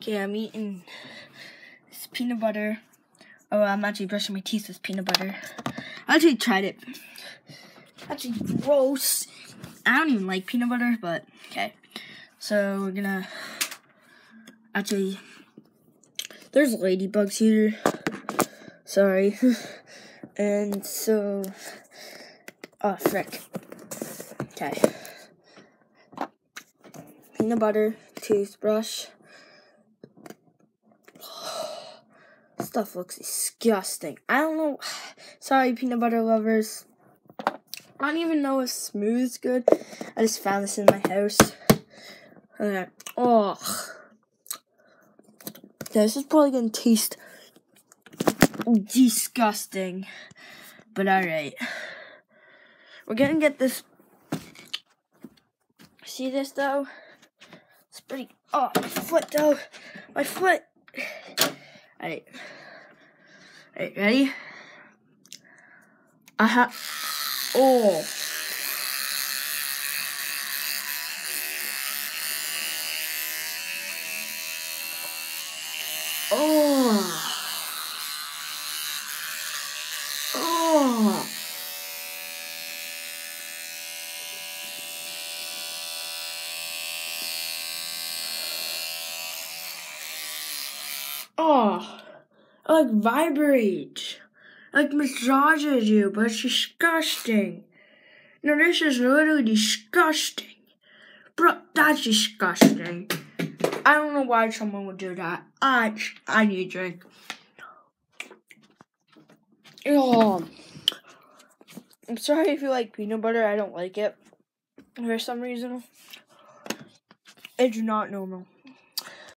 Okay, I'm eating this peanut butter. Oh, I'm actually brushing my teeth with peanut butter. I actually tried it. Actually, gross. I don't even like peanut butter, but okay. So we're gonna actually. There's ladybugs here. Sorry. and so. Oh, frick. Okay. Peanut butter, toothbrush. Stuff looks disgusting. I don't know. Sorry, peanut butter lovers. I don't even know if smooth's good. I just found this in my house. Oh. Yeah, this is probably gonna taste disgusting. But alright. We're gonna get this. See this though? It's pretty. Oh, my foot though. My foot. Alright. Alright, ready? I have. Oh. Oh. Oh. Oh. Like vibrate. Like massages you, but it's disgusting. No, this is literally disgusting. Bro, that's disgusting. I don't know why someone would do that. I I need a drink. Oh. I'm sorry if you like peanut butter. I don't like it for some reason. It's not normal.